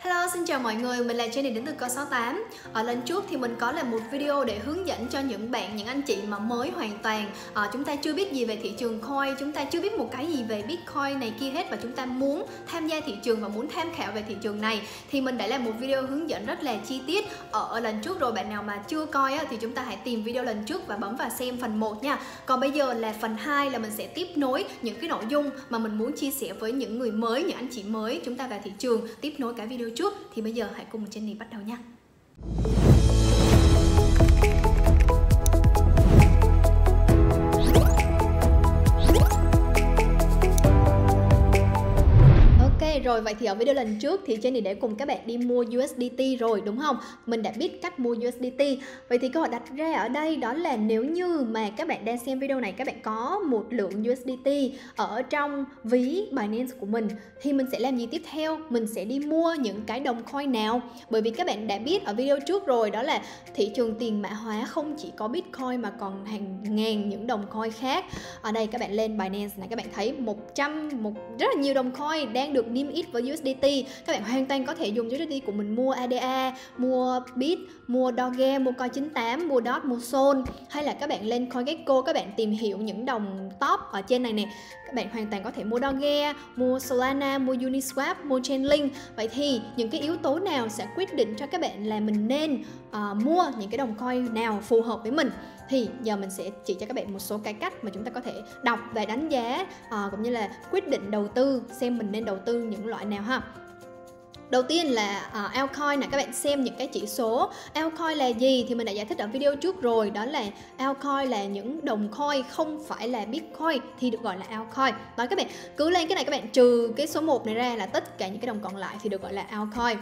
Hello, xin chào mọi người, mình là Jenny đến từ Co68 Ở lần trước thì mình có làm một video để hướng dẫn cho những bạn, những anh chị mà mới hoàn toàn. À, Chúng ta chưa biết gì về thị trường coin, chúng ta chưa biết một cái gì về Bitcoin này kia hết Và chúng ta muốn tham gia thị trường và muốn tham khảo về thị trường này. Thì mình đã làm một video hướng dẫn rất là chi tiết. Ở lần trước rồi Bạn nào mà chưa coi á, thì chúng ta hãy tìm video lần trước và bấm vào xem phần 1 nha. Còn bây giờ là phần 2 là mình sẽ tiếp nối những cái nội dung mà mình muốn chia sẻ với những người mới, những anh chị mới Chúng ta vào thị trường, tiếp nối cái video trước thì bây giờ hãy cùng Jenny bắt đầu nha. Rồi, vậy thì ở video lần trước thì Jenny đã cùng các bạn đi mua USDT rồi, đúng không? Mình đã biết cách mua USDT. Vậy thì câu hỏi đặt ra ở đây đó là nếu như mà các bạn đang xem video này, các bạn có một lượng USDT ở trong ví Binance của mình, thì mình sẽ làm gì tiếp theo? Mình sẽ đi mua những cái đồng coin nào? Bởi vì các bạn đã biết ở video trước rồi, đó là thị trường tiền mã hóa không chỉ có Bitcoin mà còn hàng ngàn những đồng coin khác. Ở đây các bạn lên Binance này, các bạn thấy 100 một, rất là nhiều đồng coin đang được niêm yết với USDT các bạn hoàn toàn có thể dùng USDT của mình mua ADA mua Bit, mua Doge, mua Coin98 mua DOT, mua Sol. Hay là các bạn lên CoinGecko các bạn tìm hiểu những đồng top ở trên này nè. Các bạn hoàn toàn có thể mua Doge, mua Solana, mua Uniswap, mua Chainlink. Vậy thì những cái yếu tố nào sẽ quyết định cho các bạn là mình nên uh, mua những cái đồng coin nào phù hợp với mình thì giờ mình sẽ chỉ cho các bạn một số cái cách mà chúng ta có thể đọc và đánh giá uh, cũng như là quyết định đầu tư xem mình nên đầu tư những loại nào ha. Đầu tiên là uh, altcoin này các bạn xem những cái chỉ số. Altcoin là gì thì mình đã giải thích ở video trước rồi đó là altcoin là những đồng coin không phải là bitcoin thì được gọi là altcoin. Đó các bạn cứ lên cái này các bạn trừ cái số 1 này ra là tất cả những cái đồng còn lại thì được gọi là altcoin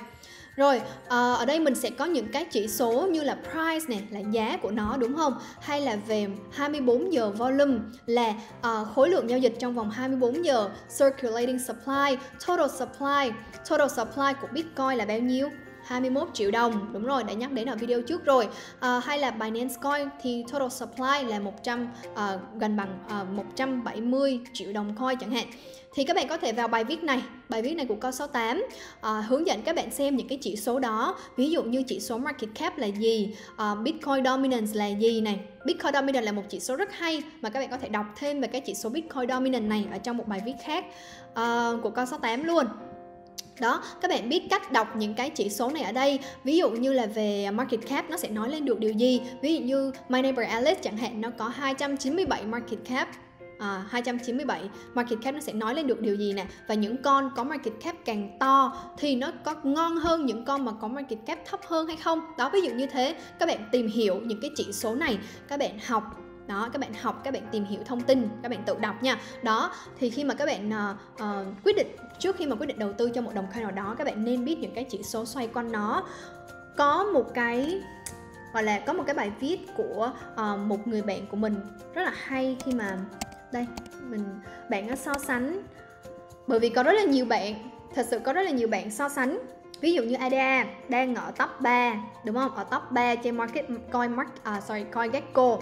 rồi, ờ, ở đây mình sẽ có những cái chỉ số như là price này là giá của nó đúng không? Hay là về 24 giờ volume là ờ, khối lượng giao dịch trong vòng 24 giờ, circulating supply, total supply. Total supply của Bitcoin là bao nhiêu? 21 triệu đồng. Đúng rồi đã nhắc đến ở video trước rồi. À, hay là Binance Coin thì total supply là 100 à, gần bằng à, 170 triệu đồng coin chẳng hạn. Thì các bạn có thể vào bài viết này. Bài viết này của Cao 68 à, hướng dẫn các bạn xem những cái chỉ số đó. Ví dụ như chỉ số market cap là gì à, Bitcoin dominance là gì này. Bitcoin dominance là một chỉ số rất hay mà các bạn có thể đọc thêm về cái chỉ số Bitcoin dominance này ở trong một bài viết khác à, của Co68 luôn đó các bạn biết cách đọc những cái chỉ số này ở đây. Ví dụ như là về market cap nó sẽ nói lên được điều gì? Ví dụ như my neighbor Alice chẳng hạn nó có 297 market cap. À, 297 market cap nó sẽ nói lên được điều gì nè? Và những con có market cap càng to thì nó có ngon hơn những con mà có market cap thấp hơn hay không? Đó ví dụ như thế. Các bạn tìm hiểu những cái chỉ số này các bạn học đó các bạn học các bạn tìm hiểu thông tin các bạn tự đọc nha. Đó thì khi mà các bạn uh, uh, quyết định trước khi mà quyết định đầu tư cho một đồng coin nào đó các bạn nên biết những cái chỉ số xoay quanh nó. Có một cái gọi là có một cái bài viết của uh, một người bạn của mình rất là hay khi mà đây mình bạn nó so sánh. Bởi vì có rất là nhiều bạn thật sự có rất là nhiều bạn so sánh. Ví dụ như ADA đang ở top 3 đúng không? Ở top 3 trên market coin mark uh, sorry coin gecko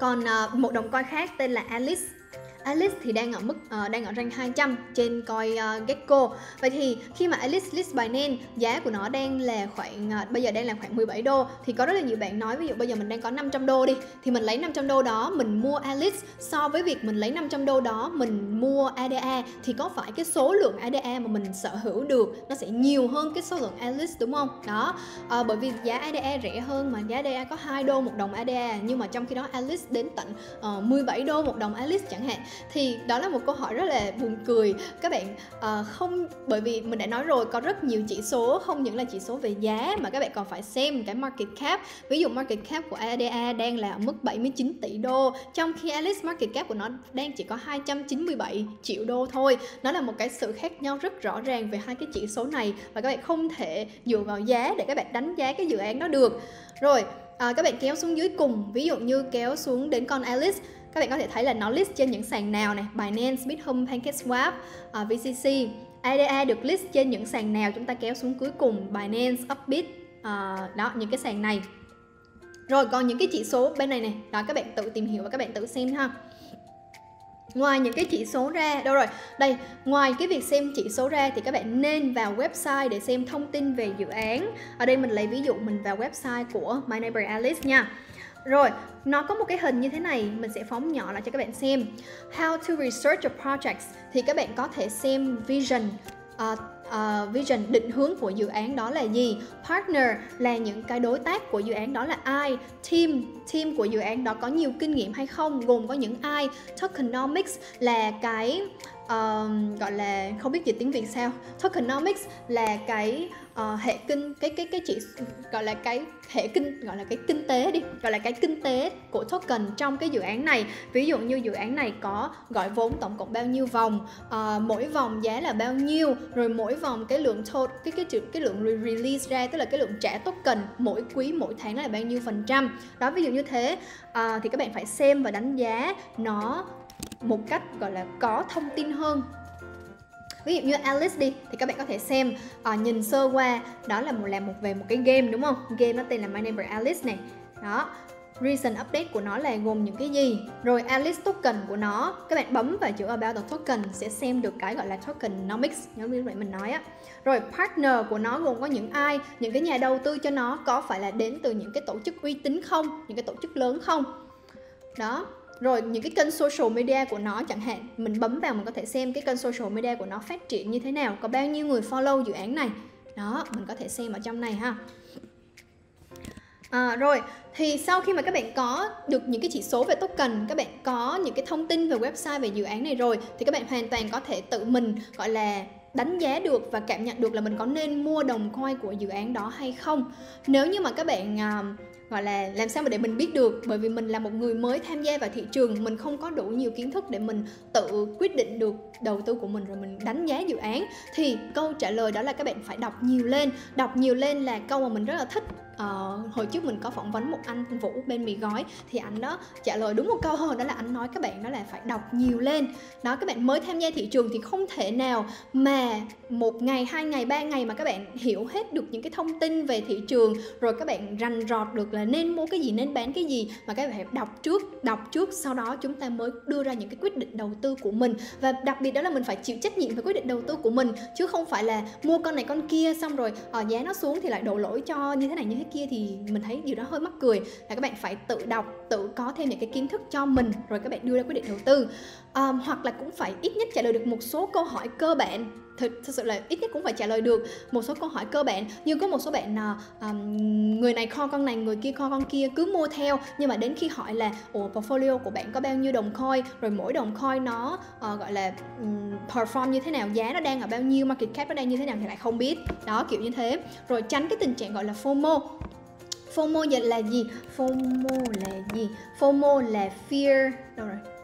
còn uh, một đồng coi khác tên là Alice. Alice thì đang ở mức uh, đang ở rank 200 trên coi uh, Gecko. Vậy thì khi mà Alice list Binance giá của nó đang là khoảng uh, bây giờ đang là khoảng 17 đô thì có rất là nhiều bạn nói ví dụ bây giờ mình đang có 500 đô đi thì mình lấy 500 đô đó mình mua Alice so với việc mình lấy 500 đô đó mình mua ADA thì có phải cái số lượng ADA mà mình sở hữu được nó sẽ nhiều hơn cái số lượng Alice đúng không? Đó. Uh, bởi vì giá ADA rẻ hơn mà giá ADA có 2 đô một đồng ADA nhưng mà trong khi đó Alice đến tận uh, 17 đô một đồng Alice chẳng hạn thì đó là một câu hỏi rất là buồn cười. Các bạn uh, không bởi vì mình đã nói rồi có rất nhiều chỉ số không những là chỉ số về giá mà các bạn còn phải xem cái market cap. Ví dụ market cap của ADA đang là ở mức 79 tỷ đô trong khi Alice market cap của nó đang chỉ có 297 triệu đô thôi. Nó là một cái sự khác nhau rất rõ ràng về hai cái chỉ số này và các bạn không thể dựa vào giá để các bạn đánh giá cái dự án đó được. Rồi à, các bạn kéo xuống dưới cùng ví dụ như kéo xuống đến con Alice các bạn có thể thấy là nó list trên những sàn nào này Binance, Bithumb, PancakeSwap, uh, à, VCC ADA được list trên những sàn nào chúng ta kéo xuống cuối cùng Binance, Upbit uh, đó những cái sàn này. Rồi còn những cái chỉ số bên này này đó các bạn tự tìm hiểu và các bạn tự xem ha. Ngoài những cái chỉ số ra đâu rồi? Đây ngoài cái việc xem chỉ số ra thì các bạn nên vào website để xem thông tin về dự án. Ở đây mình lấy ví dụ mình vào website của My Neighbor Alice nha rồi, nó có một cái hình như thế này, mình sẽ phóng nhỏ lại cho các bạn xem. How to research your projects. Thì các bạn có thể xem vision uh, uh, vision định hướng của dự án đó là gì. Partner là những cái đối tác của dự án đó là ai. Team team của dự án đó có nhiều kinh nghiệm hay không gồm có những ai. Tokenomics là cái um, gọi là không biết dịch tiếng việt sao. Tokenomics là cái uh, hệ kinh cái cái cái chỉ gọi là cái hệ kinh gọi là cái kinh tế đi gọi là cái kinh tế của token trong cái dự án này. Ví dụ như dự án này có gọi vốn tổng cộng bao nhiêu vòng uh, mỗi vòng giá là bao nhiêu rồi mỗi vòng cái lượng tot cái cái cái, cái lượng release ra tức là cái lượng trả token mỗi quý mỗi tháng là bao nhiêu phần trăm. Đó ví dụ như thế. Uh, thì các bạn phải xem và đánh giá nó một cách gọi là có thông tin hơn. Ví dụ như Alice đi thì các bạn có thể xem uh, nhìn sơ qua đó là một làm một về một cái game đúng không? Game nó tên là My Neighbor Alice này. Đó recent update của nó là gồm những cái gì? Rồi Alice token của nó các bạn bấm vào chữ about the token sẽ xem được cái gọi là tokenomics nhớ như vậy mình nói á. Rồi partner của nó gồm có những ai? Những cái nhà đầu tư cho nó có phải là đến từ những cái tổ chức uy tín không? Những cái tổ chức lớn không? Đó rồi những cái kênh social media của nó chẳng hạn mình bấm vào mình có thể xem cái kênh social media của nó phát triển như thế nào có bao nhiêu người follow dự án này. Đó mình có thể xem ở trong này ha. À, rồi thì sau khi mà các bạn có được những cái chỉ số về token các bạn có những cái thông tin về website về dự án này rồi thì các bạn hoàn toàn có thể tự mình gọi là đánh giá được và cảm nhận được là mình có nên mua đồng coin của dự án đó hay không. Nếu như mà các bạn uh, gọi là làm sao mà để mình biết được? Bởi vì mình là một người mới tham gia vào thị trường, mình không có đủ nhiều kiến thức để mình tự quyết định được đầu tư của mình rồi mình đánh giá dự án thì câu trả lời đó là các bạn phải đọc nhiều lên. Đọc nhiều lên là câu mà mình rất là thích. Uh, hồi trước mình có phỏng vấn một anh vũ bên mì gói thì anh đó trả lời đúng một câu hơn đó là anh nói các bạn đó là phải đọc nhiều lên. Đó các bạn mới tham gia thị trường thì không thể nào mà một ngày hai ngày ba ngày mà các bạn hiểu hết được những cái thông tin về thị trường rồi các bạn rành rọt được là nên mua cái gì nên bán cái gì mà các bạn phải đọc trước đọc trước sau đó chúng ta mới đưa ra những cái quyết định đầu tư của mình. Và đặc biệt đó là mình phải chịu trách nhiệm về quyết định đầu tư của mình chứ không phải là mua con này con kia xong rồi uh, giá nó xuống thì lại đổ lỗi cho như thế này như thế kia thì mình thấy điều đó hơi mắc cười. Là các bạn phải tự đọc tự có thêm những cái kiến thức cho mình rồi các bạn đưa ra quyết định đầu tư. Um, hoặc là cũng phải ít nhất trả lời được một số câu hỏi cơ bản thực, thực sự là ít nhất cũng phải trả lời được một số câu hỏi cơ bản. Như có một số bạn uh, um, người này kho con này người kia kho con kia cứ mua theo. Nhưng mà đến khi hỏi là ủa portfolio của bạn có bao nhiêu đồng coin? Rồi mỗi đồng coin nó uh, gọi là um, perform như thế nào giá nó đang ở bao nhiêu market cap nó đang như thế nào thì lại không biết. Đó kiểu như thế. Rồi tránh cái tình trạng gọi là FOMO. FOMO là gì? FOMO là gì? FOMO là fear. Đâu rồi?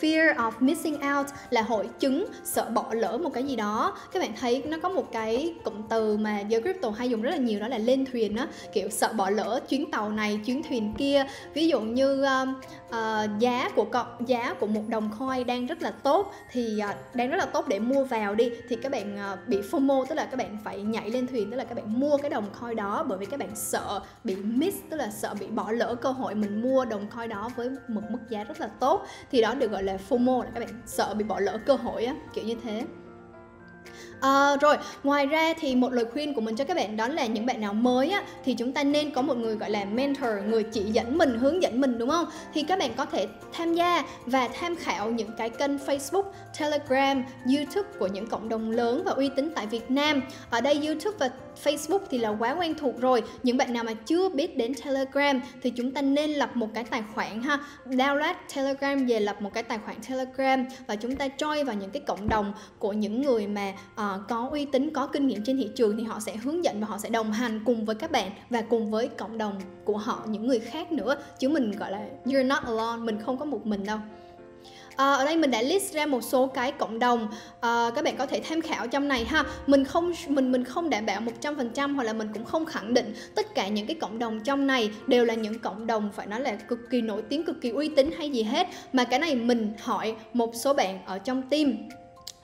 Fear of missing out là hội chứng sợ bỏ lỡ một cái gì đó. Các bạn thấy nó có một cái cụm từ mà giới crypto hay dùng rất là nhiều đó là lên thuyền á. Kiểu sợ bỏ lỡ chuyến tàu này chuyến thuyền kia. Ví dụ như uh, uh, giá của cọ, giá của một đồng coin đang rất là tốt thì uh, đang rất là tốt để mua vào đi thì các bạn uh, bị FOMO tức là các bạn phải nhảy lên thuyền tức là các bạn mua cái đồng coin đó bởi vì các bạn sợ bị miss tức là sợ bị bỏ lỡ cơ hội mình mua đồng coin đó với một mức giá rất là tốt. Thì đó được gọi là là FOMO là các bạn. Sợ bị bỏ lỡ cơ hội á kiểu như thế. À, rồi ngoài ra thì một lời khuyên của mình cho các bạn đó là những bạn nào mới á, thì chúng ta nên có một người gọi là mentor người chỉ dẫn mình hướng dẫn mình đúng không? Thì các bạn có thể tham gia và tham khảo những cái kênh Facebook, Telegram, YouTube của những cộng đồng lớn và uy tín tại Việt Nam. Ở đây YouTube và Facebook thì là quá quen thuộc rồi. Những bạn nào mà chưa biết đến Telegram thì chúng ta nên lập một cái tài khoản ha. Download Telegram về lập một cái tài khoản Telegram và chúng ta join vào những cái cộng đồng của những người mà uh, có uy tín có kinh nghiệm trên thị trường thì họ sẽ hướng dẫn và họ sẽ đồng hành cùng với các bạn và cùng với cộng đồng của họ những người khác nữa. Chứ mình gọi là you're not alone mình không có một mình đâu à, ở đây mình đã list ra một số cái cộng đồng. À, các bạn có thể tham khảo trong này ha. Mình không mình mình không đảm bảo 100% hoặc là mình cũng không khẳng định tất cả những cái cộng đồng trong này đều là những cộng đồng phải nói là cực kỳ nổi tiếng cực kỳ uy tín hay gì hết. Mà cái này mình hỏi một số bạn ở trong team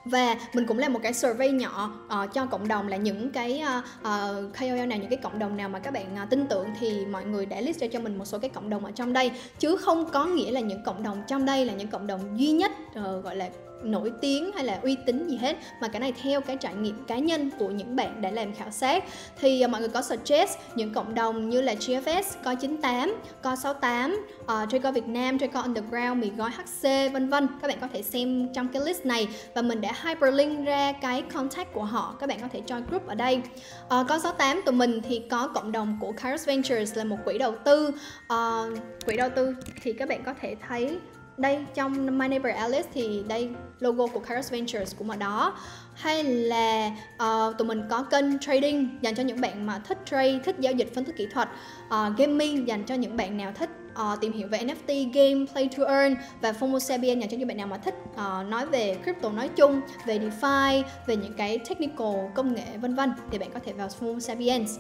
và mình cũng làm một cái survey nhỏ uh, cho cộng đồng là những cái ờ, ờ, uh, uh, KOL nào những cái cộng đồng nào mà các bạn uh, tin tưởng thì mọi người đã list ra cho mình một số cái cộng đồng ở trong đây. Chứ không có nghĩa là những cộng đồng trong đây là những cộng đồng duy nhất uh, gọi là nổi tiếng hay là uy tín gì hết. Mà cái này theo cái trải nghiệm cá nhân của những bạn đã làm khảo sát. Thì à, mọi người có suggest những cộng đồng như là GFS, Coi 98, Coi 68, uh, Trayco Việt Nam, Trayco Underground, mì gói HC vân vân. Các bạn có thể xem trong cái list này. Và mình đã hyperlink ra cái contact của họ. Các bạn có thể join group ở đây. Uh, Coi 68 tụi mình thì có cộng đồng của Kairos Ventures là một quỹ đầu tư. Uh, quỹ đầu tư thì các bạn có thể thấy đây trong My Neighbor Alice thì đây logo của Kairos Ventures cũng ở đó hay là uh, tụi mình có kênh trading dành cho những bạn mà thích trade thích giao dịch phân tích kỹ thuật uh, gaming dành cho những bạn nào thích uh, tìm hiểu về NFT, game, play to earn và FOMO Sapiens dành cho những bạn nào mà thích uh, nói về crypto nói chung, về DeFi, về những cái technical, công nghệ vân vân thì bạn có thể vào FOMO Sapiens.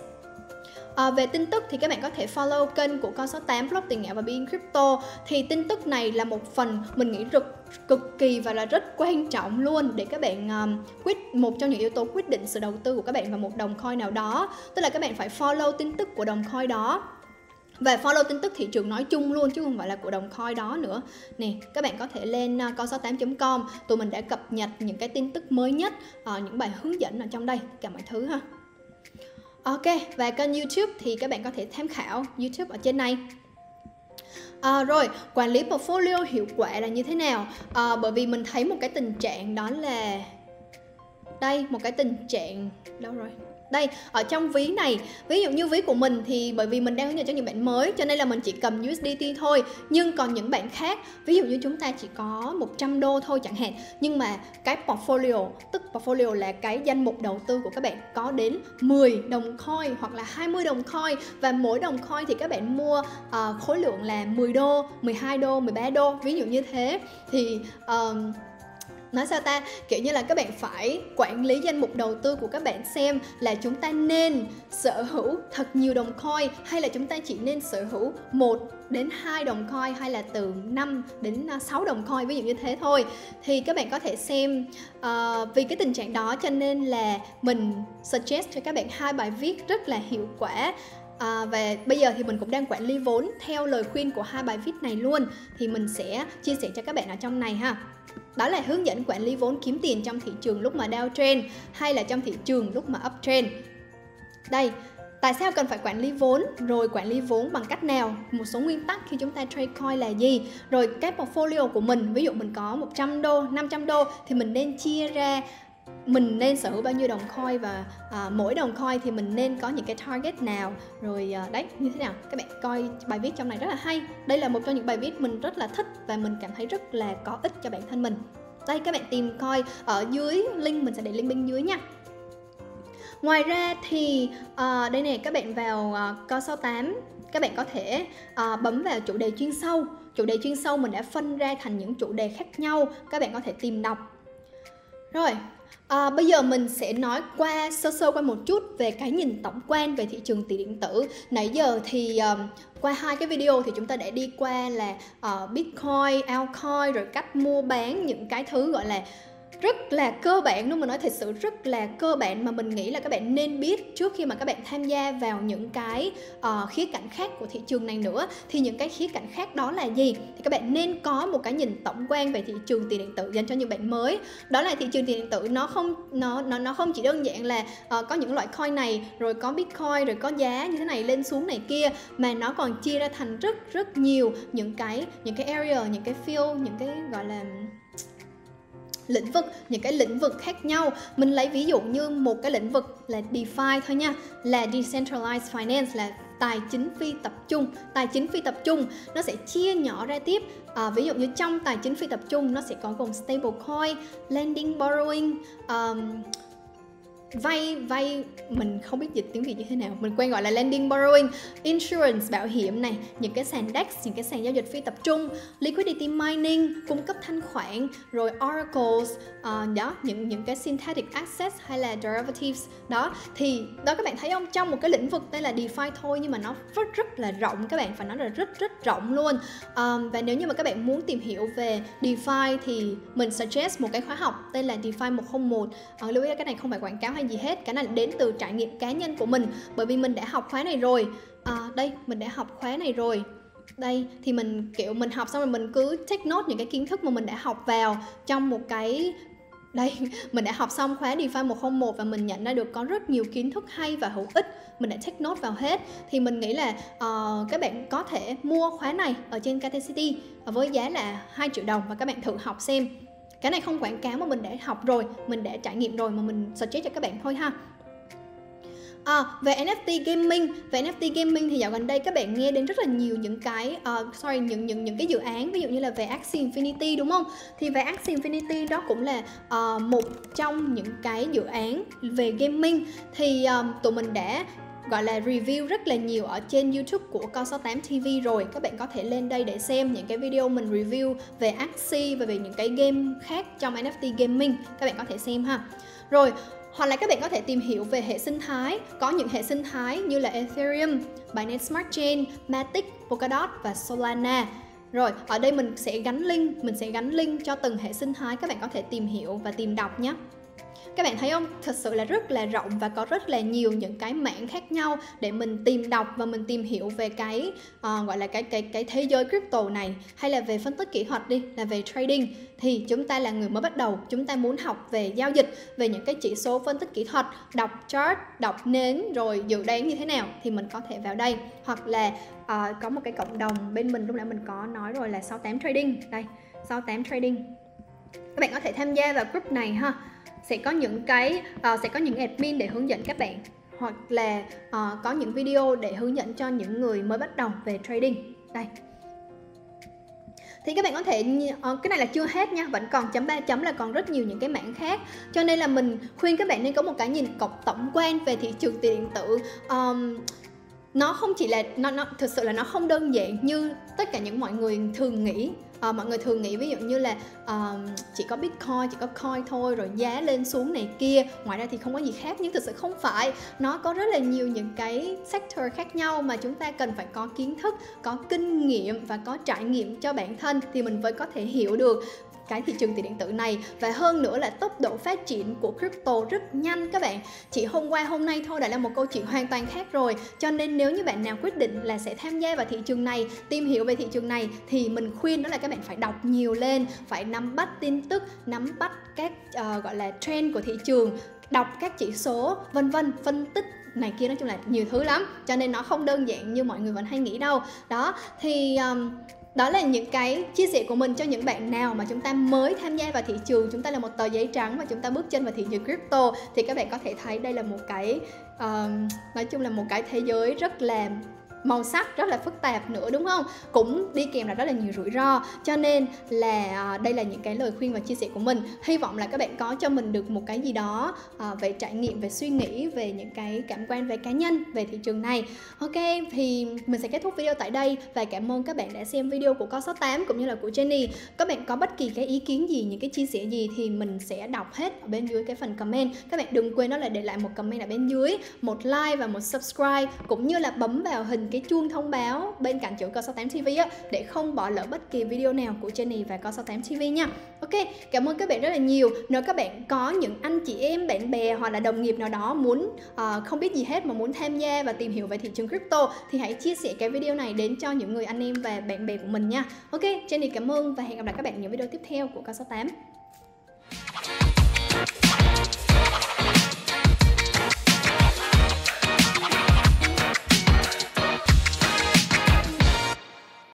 À, về tin tức thì các bạn có thể follow kênh của con số 8 blog tiền ảo và biên Crypto. Thì tin tức này là một phần mình nghĩ cực cực kỳ và là rất quan trọng luôn để các bạn um, quyết một trong những yếu tố quyết định sự đầu tư của các bạn vào một đồng coin nào đó. Tức là các bạn phải follow tin tức của đồng coin đó. Và follow tin tức thị trường nói chung luôn chứ không phải là của đồng coin đó nữa. Nè các bạn có thể lên ờ, uh, con68.com tụi mình đã cập nhật những cái tin tức mới nhất uh, những bài hướng dẫn ở trong đây. Cả mọi thứ ha. Ok, và kênh YouTube thì các bạn có thể tham khảo YouTube ở trên này. À, rồi, quản lý portfolio hiệu quả là như thế nào? À, bởi vì mình thấy một cái tình trạng đó là đây, một cái tình trạng đâu rồi? Đây ở trong ví này ví dụ như ví của mình thì bởi vì mình đang hướng dẫn cho những bạn mới cho nên là mình chỉ cầm USDT thôi. Nhưng còn những bạn khác ví dụ như chúng ta chỉ có 100 đô thôi chẳng hạn. Nhưng mà cái portfolio tức portfolio là cái danh mục đầu tư của các bạn có đến 10 đồng coin hoặc là 20 đồng coin. Và mỗi đồng coin thì các bạn mua uh, khối lượng là 10 đô 12 đô 13 đô ví dụ như thế. Thì uh, nói sao ta? Kiểu như là các bạn phải quản lý danh mục đầu tư của các bạn xem là chúng ta nên sở hữu thật nhiều đồng coin hay là chúng ta chỉ nên sở hữu một đến 2 đồng coin hay là từ 5 đến à, 6 đồng coin ví dụ như thế thôi. Thì các bạn có thể xem uh, vì cái tình trạng đó cho nên là mình suggest cho các bạn hai bài viết rất là hiệu quả. À, và bây giờ thì mình cũng đang quản lý vốn theo lời khuyên của hai bài viết này luôn. Thì mình sẽ chia sẻ cho các bạn ở trong này ha. Đó là hướng dẫn quản lý vốn kiếm tiền trong thị trường lúc mà downtrend hay là trong thị trường lúc mà uptrend. Đây tại sao cần phải quản lý vốn rồi quản lý vốn bằng cách nào? Một số nguyên tắc khi chúng ta trade coin là gì? Rồi cái portfolio của mình ví dụ mình có 100 đô 500 đô thì mình nên chia ra mình nên sở hữu bao nhiêu đồng coin và à, mỗi đồng coin thì mình nên có những cái target nào? Rồi à, đấy như thế nào? Các bạn coi bài viết trong này rất là hay. Đây là một trong những bài viết mình rất là thích và mình cảm thấy rất là có ích cho bản thân mình. Đây các bạn tìm coi ở dưới link mình sẽ để link bên dưới nha. Ngoài ra thì à, đây này các bạn vào à, co 68 các bạn có thể à, bấm vào chủ đề chuyên sâu. Chủ đề chuyên sâu mình đã phân ra thành những chủ đề khác nhau các bạn có thể tìm đọc. Rồi À, bây giờ mình sẽ nói qua sơ sơ qua một chút về cái nhìn tổng quan về thị trường tiền điện tử. Nãy giờ thì um, qua hai cái video thì chúng ta đã đi qua là uh, Bitcoin, altcoin rồi cách mua bán những cái thứ gọi là rất là cơ bản luôn mà nói thật sự rất là cơ bản mà mình nghĩ là các bạn nên biết trước khi mà các bạn tham gia vào những cái uh, khía cạnh khác của thị trường này nữa. Thì những cái khía cạnh khác đó là gì? Thì các bạn nên có một cái nhìn tổng quan về thị trường tiền điện tử dành cho những bạn mới. Đó là thị trường tiền điện tử nó không nó nó nó không chỉ đơn giản là uh, có những loại coin này rồi có bitcoin rồi có giá như thế này lên xuống này kia mà nó còn chia ra thành rất rất nhiều những cái những cái area những cái field những cái gọi là lĩnh vực những cái lĩnh vực khác nhau. Mình lấy ví dụ như một cái lĩnh vực là DeFi thôi nha là Decentralized Finance là tài chính phi tập trung. Tài chính phi tập trung nó sẽ chia nhỏ ra tiếp. À, ví dụ như trong tài chính phi tập trung nó sẽ có gồm stablecoin lending borrowing um, vay vay mình không biết dịch tiếng việt như thế nào. Mình quen gọi là lending borrowing insurance bảo hiểm này những cái sàn dex những cái sàn giao dịch phi tập trung liquidity mining cung cấp thanh khoản rồi oracles uh, đó những những cái synthetic assets hay là derivatives. Đó thì đó các bạn thấy không? Trong một cái lĩnh vực tên là DeFi thôi nhưng mà nó rất rất là rộng các bạn phải nói là rất rất rộng luôn. Um, và nếu như mà các bạn muốn tìm hiểu về DeFi thì mình suggest một cái khóa học tên là DeFi 101 uh, ờ, lưu ý là cái này không phải quảng cáo hay gì hết cái này đến từ trải nghiệm cá nhân của mình bởi vì mình đã học khóa này rồi. À, đây mình đã học khóa này rồi. Đây thì mình kiểu mình học xong rồi mình cứ take note những cái kiến thức mà mình đã học vào trong một cái đây mình đã học xong khóa DeFi 101 và mình nhận ra được có rất nhiều kiến thức hay và hữu ích. Mình đã take note vào hết. Thì mình nghĩ là uh, các bạn có thể mua khóa này ở trên KT City với giá là 2 triệu đồng và các bạn thử học xem cái này không quảng cáo mà mình đã học rồi mình đã trải nghiệm rồi mà mình suggest cho các bạn thôi ha À, về NFT gaming, về NFT gaming thì dạo gần đây các bạn nghe đến rất là nhiều những cái uh, sorry những những những cái dự án ví dụ như là về Axie Infinity đúng không? Thì về Axie Infinity đó cũng là uh, một trong những cái dự án về gaming thì um, tụi mình đã gọi là review rất là nhiều ở trên YouTube của Con68 TV rồi. Các bạn có thể lên đây để xem những cái video mình review về Axie và về những cái game khác trong NFT gaming. Các bạn có thể xem ha. Rồi hoặc là các bạn có thể tìm hiểu về hệ sinh thái. Có những hệ sinh thái như là Ethereum, Binance Smart Chain, Matic, Polkadot và Solana. Rồi, ở đây mình sẽ gắn link, mình sẽ gắn link cho từng hệ sinh thái. Các bạn có thể tìm hiểu và tìm đọc nhé các bạn thấy không? Thật sự là rất là rộng và có rất là nhiều những cái mảng khác nhau để mình tìm đọc và mình tìm hiểu về cái uh, gọi là cái cái cái thế giới crypto này. Hay là về phân tích kỹ thuật đi là về trading. Thì chúng ta là người mới bắt đầu. Chúng ta muốn học về giao dịch về những cái chỉ số phân tích kỹ thuật đọc chart đọc nến rồi dự đoán như thế nào thì mình có thể vào đây. Hoặc là uh, có một cái cộng đồng bên mình lúc nãy mình có nói rồi là 68 trading. Đây 68 trading. Các bạn có thể tham gia vào group này ha sẽ có những cái uh, sẽ có những admin để hướng dẫn các bạn hoặc là uh, có những video để hướng dẫn cho những người mới bắt đầu về trading. Đây. Thì các bạn có thể ờ, cái này là chưa hết nha vẫn còn chấm 3 chấm là còn rất nhiều những cái mảng khác. Cho nên là mình khuyên các bạn nên có một cái nhìn cọc tổng quan về thị trường tiền điện tử. Um, nó không chỉ là nó nó thực sự là nó không đơn giản như tất cả những mọi người thường nghĩ à, mọi người thường nghĩ ví dụ như là uh, chỉ có bitcoin chỉ có coin thôi rồi giá lên xuống này kia. Ngoài ra thì không có gì khác nhưng thực sự không phải. Nó có rất là nhiều những cái sector khác nhau mà chúng ta cần phải có kiến thức có kinh nghiệm và có trải nghiệm cho bản thân thì mình mới có thể hiểu được cái thị trường tiền điện tử này. Và hơn nữa là tốc độ phát triển của crypto rất nhanh các bạn. Chỉ hôm qua hôm nay thôi đã là một câu chuyện hoàn toàn khác rồi. Cho nên nếu như bạn nào quyết định là sẽ tham gia vào thị trường này tìm hiểu về thị trường này thì mình khuyên đó là các bạn phải đọc nhiều lên phải nắm bắt tin tức nắm bắt các uh, gọi là trend của thị trường đọc các chỉ số vân vân phân tích này kia nói chung là nhiều thứ lắm. Cho nên nó không đơn giản như mọi người vẫn hay nghĩ đâu. Đó thì um, đó là những cái chia sẻ của mình cho những bạn nào mà chúng ta mới tham gia vào thị trường chúng ta là một tờ giấy trắng và chúng ta bước chân vào thị trường crypto thì các bạn có thể thấy đây là một cái uh, nói chung là một cái thế giới rất là màu sắc rất là phức tạp nữa, đúng không? Cũng đi kèm là rất là nhiều rủi ro. Cho nên là à, đây là những cái lời khuyên và chia sẻ của mình. Hy vọng là các bạn có cho mình được một cái gì đó à, về trải nghiệm, về suy nghĩ, về những cái cảm quan về cá nhân, về thị trường này. Ok, thì mình sẽ kết thúc video tại đây và cảm ơn các bạn đã xem video của co 68 cũng như là của Jenny. Các bạn có bất kỳ cái ý kiến gì, những cái chia sẻ gì thì mình sẽ đọc hết ở bên dưới cái phần comment. Các bạn đừng quên đó là để lại một comment ở bên dưới, một like và một subscribe cũng như là bấm vào hình cái chuông thông báo bên cạnh chữ Co68 TV á để không bỏ lỡ bất kỳ video nào của Jenny và Co68 TV nha. Ok, cảm ơn các bạn rất là nhiều. Nếu các bạn có những anh chị em, bạn bè hoặc là đồng nghiệp nào đó muốn uh, không biết gì hết mà muốn tham gia và tìm hiểu về thị trường crypto thì hãy chia sẻ cái video này đến cho những người anh em và bạn bè của mình nha. Ok, Jenny cảm ơn và hẹn gặp lại các bạn những video tiếp theo của Co68.